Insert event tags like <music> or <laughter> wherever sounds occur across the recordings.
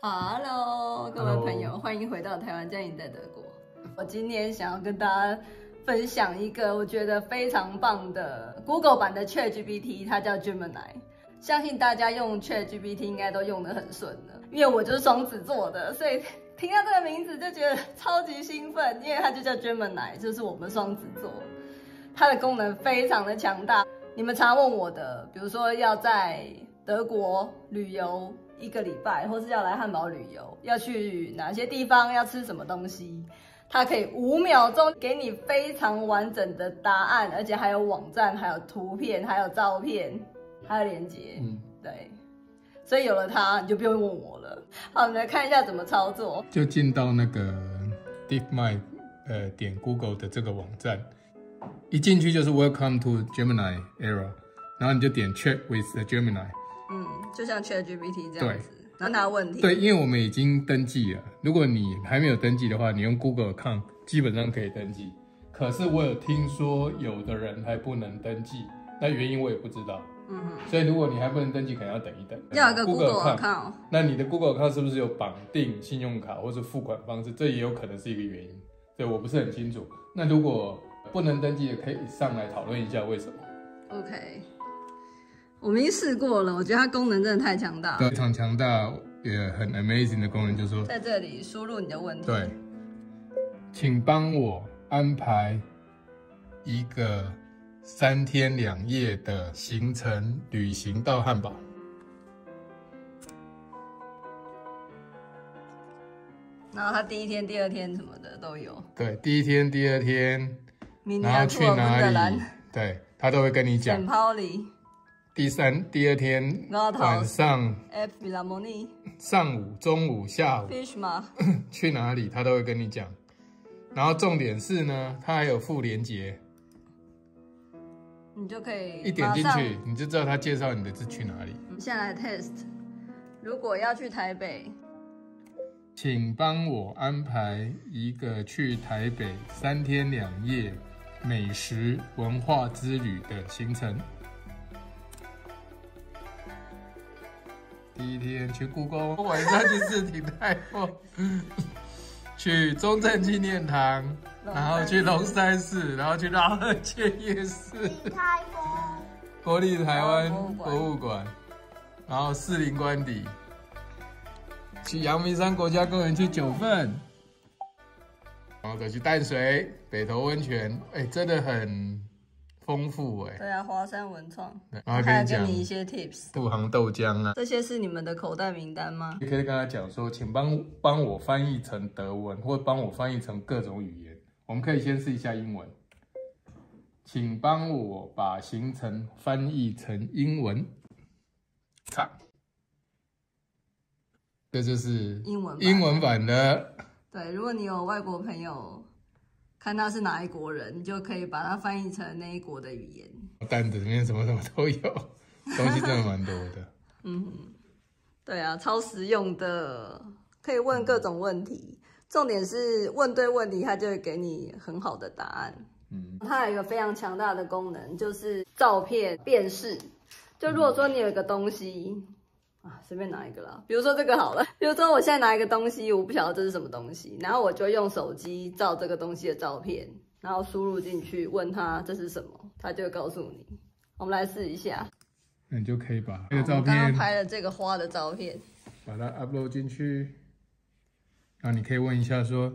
Hello，各位朋友欢迎回到台湾家营在德国。我今天想要跟大家分享一个我觉得非常棒的 Google 版的 ChatGPT，它叫 Gemini。相信大家用 ChatGPT 应该都用得很顺了，因为我就是双子座的，所以 <laughs> 听到这个名字就觉得超级兴奋，因为它就叫 Gemini，就是我们双子座。它的功能非常的强大。你们常问我的，比如说要在德国旅游。一个礼拜，或是要来汉堡旅游，要去哪些地方，要吃什么东西，它可以五秒钟给你非常完整的答案，而且还有网站，还有图片，还有照片，还有连接。嗯，对。所以有了它，你就不用问我了。好，我们来看一下怎么操作。就进到那个 DeepMind 呃点 Google 的这个网站，一进去就是 Welcome to Gemini Era，然后你就点 Check with the Gemini。嗯，就像 ChatGPT 这样子，然后拿问题。对，因为我们已经登记了。如果你还没有登记的话，你用 Google account 基本上可以登记。可是我有听说有的人还不能登记，那原因我也不知道。嗯哼。所以如果你还不能登记，可能要等一等。要一个 Google account。那你的 Google account 是不是有绑定信用卡或者付款方式？这也有可能是一个原因。对我不是很清楚。那如果不能登记的，可以上来讨论一下为什么？OK。我们已经试过了，我觉得它功能真的太强大，非常强大，也很 amazing 的功能，就是说在这里输入你的问题。对，请帮我安排一个三天两夜的行程旅行到汉堡。然后他第一天、第二天什么的都有。对，第一天、第二天，然后去哪里？对他都会跟你讲。第三、第二天晚上，上午、中午、下午，<clears throat> 去哪里他都会跟你讲。然后重点是呢，他还有附连接，你就可以一点进去，你就知道他介绍你的是去哪里。现在来 test，如果要去台北，请帮我安排一个去台北三天两夜美食文化之旅的行程。第一天去故宫，晚上去四体太后，<laughs> 去中正纪念堂，然后去龙山寺，然后去拉二街夜市，国立台湾博物馆，然后士林官邸，去阳明山国家公园，去九份，然后再去淡水北投温泉，哎，真的很。丰富哎，对啊，华山文创，然后跟你一些 tips，杜航豆浆啊，这些是你们的口袋名单吗？你可以跟他讲说，请帮帮我翻译成德文，或帮我翻译成各种语言。我们可以先试一下英文，请帮我把行程翻译成英文。看，这就是英文英文版的。对，如果你有外国朋友。看他是哪一国人，你就可以把它翻译成那一国的语言。单子里面什么什么都有，东西真的蛮多的。<laughs> 嗯，对啊，超实用的，可以问各种问题。重点是问对问题，它就会给你很好的答案。嗯，它有一个非常强大的功能，就是照片辨识。就如果说你有一个东西。随便拿一个啦，比如说这个好了。<laughs> 比如说我现在拿一个东西，我不晓得这是什么东西，然后我就用手机照这个东西的照片，然后输入进去，问他这是什么，他就会告诉你。我们来试一下，那你就可以把这个照片，刚刚拍了这个花的照片，把它 upload 进去。然后你可以问一下说，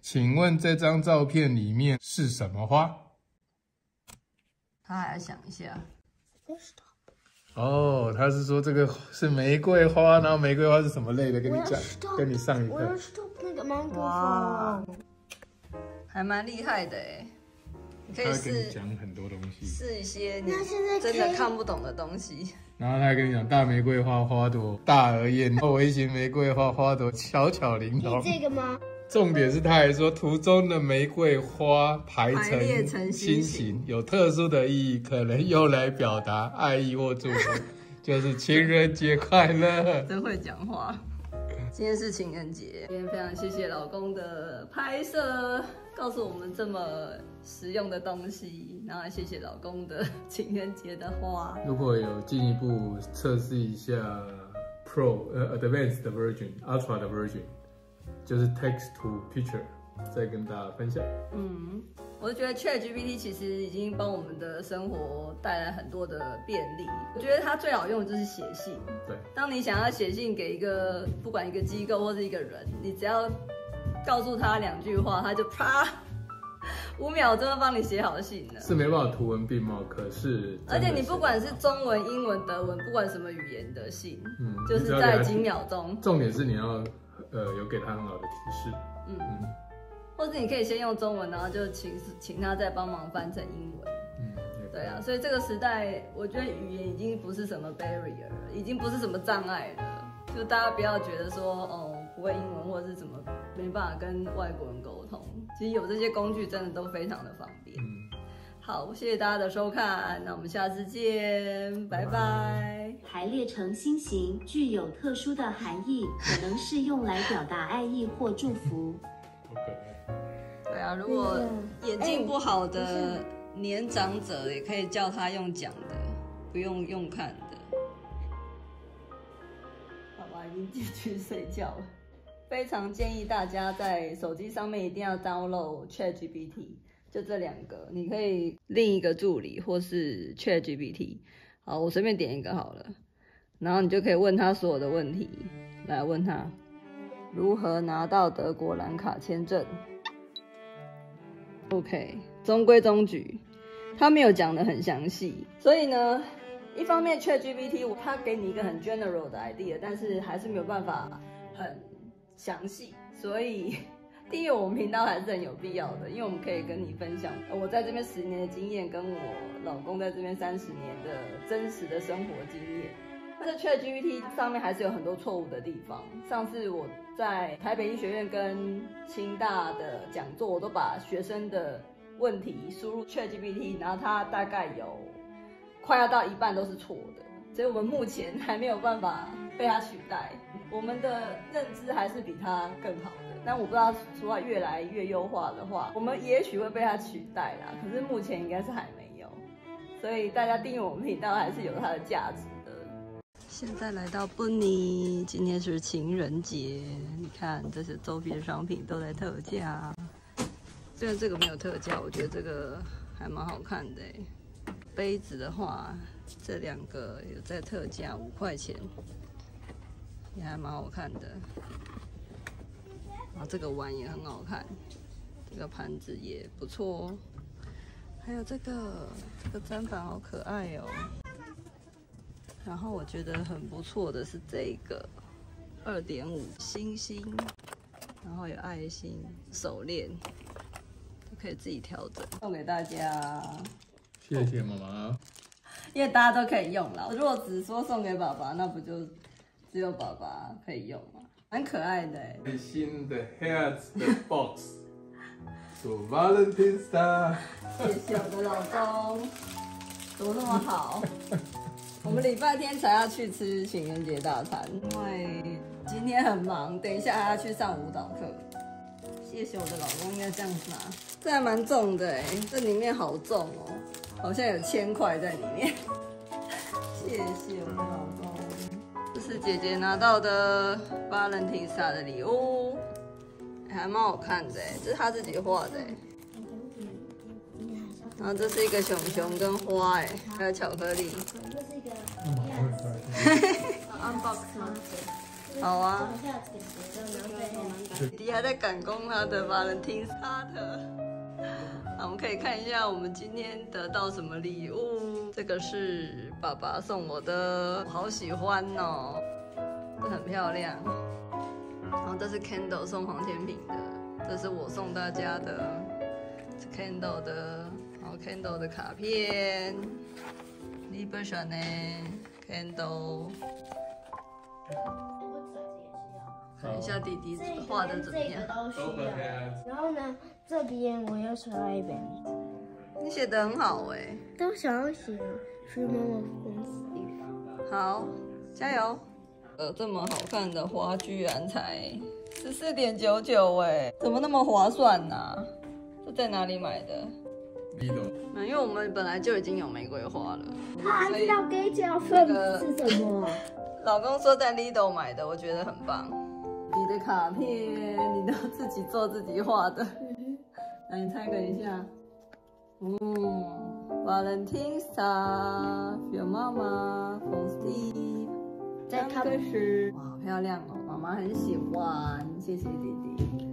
请问这张照片里面是什么花？他还要想一下。哦，他是说这个是玫瑰花，然后玫瑰花是什么类的？跟你讲，跟你上一课。我要 stop 那个芒果花，还蛮厉害的哎。你可以试讲很多东西，试一些你真的看不懂的东西。然后他还跟你讲大玫瑰花花朵大而艳，微型玫瑰花花朵巧巧玲珑。这个吗？重点是他还说图中的玫瑰花排成心形，有特殊的意义，可能用来表达爱意或祝福，就是情人节快乐。真会讲话。今天是情人节，今天非常谢谢老公的拍摄，告诉我们这么实用的东西，然后谢谢老公的情人节的花。如果有进一步测试一下。Pro 呃 Advanced 的 version、Ultra 的 version，就是 Text to Picture，再跟大家分享。嗯，我就觉得 Chat GPT 其实已经帮我们的生活带来很多的便利。我觉得它最好用的就是写信。对，当你想要写信给一个不管一个机构或是一个人，你只要告诉他两句话，他就啪。五秒钟帮你写好信了，是没办法图文并茂，可是而且你不管是中文、英文、德文，不管什么语言的信，嗯，就是在几秒钟。重点是你要呃有给他很好的提示，嗯。嗯，或者你可以先用中文，然后就请请他再帮忙翻成英文，嗯，对啊，所以这个时代，我觉得语言已经不是什么 barrier，已经不是什么障碍了，就大家不要觉得说哦不会英文或者是怎么没办法跟外国人沟通。其实有这些工具，真的都非常的方便。嗯，好，谢谢大家的收看，那我们下次见，拜拜。排列成心形，具有特殊的含义，可能是用来表达爱意或祝福。对啊，如果眼睛不好的年长者，也可以叫他用讲的，不用用看的。爸爸已经进去睡觉了。非常建议大家在手机上面一定要 download ChatGPT，就这两个，你可以另一个助理或是 ChatGPT。好，我随便点一个好了，然后你就可以问他所有的问题，来问他如何拿到德国蓝卡签证。OK，中规中矩，他没有讲的很详细，所以呢，一方面 ChatGPT 他给你一个很 general 的 idea，但是还是没有办法很。详细，所以订阅我们频道还是很有必要的，因为我们可以跟你分享我在这边十年的经验，跟我老公在这边三十年的真实的生活经验。但是 ChatGPT 上面还是有很多错误的地方。上次我在台北医学院跟清大的讲座，我都把学生的问题输入 ChatGPT，然后它大概有快要到一半都是错的，所以我们目前还没有办法被它取代。我们的认知还是比它更好的，但我不知道，除了越来越优化的话，我们也许会被它取代啦。可是目前应该是还没有，所以大家订阅我们频道还是有它的价值的。现在来到布尼，今天是情人节，你看这些周边商品都在特价。虽然这个没有特价，我觉得这个还蛮好看的。杯子的话，这两个有在特价，五块钱。也还蛮好看的，然后这个碗也很好看，这个盘子也不错哦。还有这个这个砧板好可爱哦。然后我觉得很不错的是这个二点五星星，然后有爱心手链，都可以自己调整，送给大家。谢谢妈妈。因为大家都可以用了，如果只说送给爸爸，那不就？只有爸爸可以用吗？蛮可爱的哎。新的 Hearts 的 Box，<laughs> 祝 Valentine's Day。谢谢我的老公，怎么那么好？<laughs> 我们礼拜天才要去吃情人节大餐，因为今天很忙，等一下还要去上舞蹈课。谢谢我的老公，应该这样子拿。这还蛮重的哎，这里面好重哦，好像有千块在里面。<laughs> 谢谢我的老公。是姐姐拿到的巴伦提萨的礼物，还蛮好看的这是她自己画的然后这是一个熊熊跟花哎，还有巧克力。这是一个 unbox？好啊。弟弟还在赶工他的巴伦提萨的。<laughs> 我们可以看一下我们今天得到什么礼物。这个是爸爸送我的，我好喜欢哦，这很漂亮。然后这是 Candle 送黄天平的，这是我送大家的 Candle 的，然后 Candle 的卡片 l i b e r a 呢 Candle。看一下弟弟画的怎么样？然后呢，这边我要刷一本。你写的很好哎，都想要写 f r m o of 好，加油！呃，这么好看的花居然才十四点九九哎，怎么那么划算呢？这在哪里买的？因为我们本来就已经有玫瑰花了。他知道给奖分是什么？<laughs> 老公说在 Lido 买的，我觉得很棒。你的卡片，你都自己做自己画的。来，你猜个一下。嗯妈，from Steve。在开始。哇，漂亮哦，妈妈很喜欢，谢谢弟弟。